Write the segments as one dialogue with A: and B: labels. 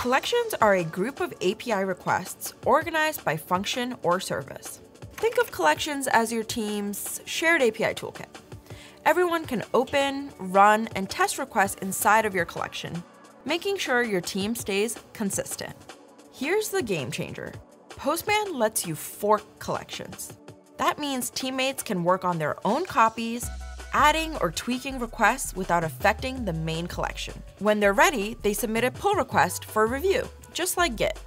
A: Collections are a group of API requests organized by function or service. Think of collections as your team's shared API toolkit. Everyone can open, run, and test requests inside of your collection, making sure your team stays consistent. Here's the game changer. Postman lets you fork collections. That means teammates can work on their own copies, adding or tweaking requests without affecting the main collection. When they're ready, they submit a pull request for review, just like Git.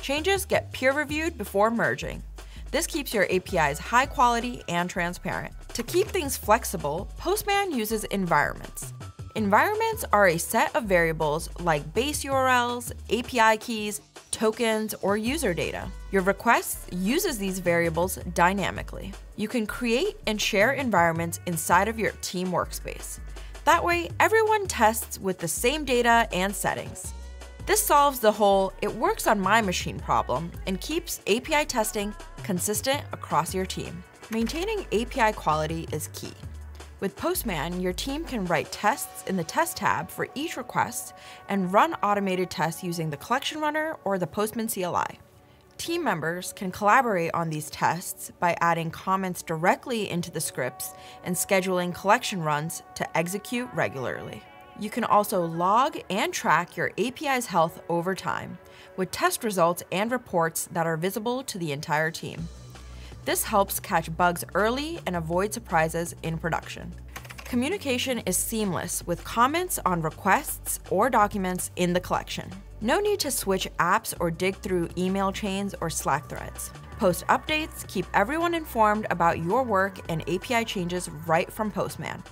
A: Changes get peer reviewed before merging. This keeps your APIs high quality and transparent. To keep things flexible, Postman uses environments. Environments are a set of variables like base URLs, API keys, tokens, or user data. Your request uses these variables dynamically. You can create and share environments inside of your team workspace. That way, everyone tests with the same data and settings. This solves the whole it works on my machine problem and keeps API testing consistent across your team. Maintaining API quality is key. With Postman, your team can write tests in the Test tab for each request and run automated tests using the Collection Runner or the Postman CLI. Team members can collaborate on these tests by adding comments directly into the scripts and scheduling collection runs to execute regularly. You can also log and track your API's health over time, with test results and reports that are visible to the entire team. This helps catch bugs early and avoid surprises in production. Communication is seamless with comments on requests or documents in the collection. No need to switch apps or dig through email chains or Slack threads. Post updates, keep everyone informed about your work and API changes right from Postman.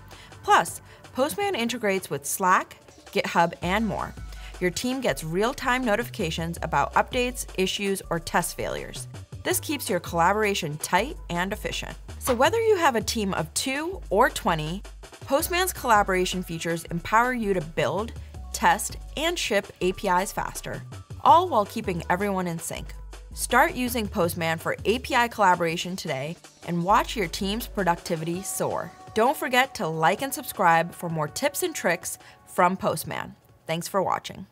A: Plus, Postman integrates with Slack, GitHub, and more. Your team gets real time notifications about updates, issues, or test failures. This keeps your collaboration tight and efficient. So whether you have a team of 2 or 20, Postman's collaboration features empower you to build, test, and ship APIs faster, all while keeping everyone in sync. Start using Postman for API collaboration today and watch your team's productivity soar. Don't forget to like and subscribe for more tips and tricks from Postman. Thanks for watching.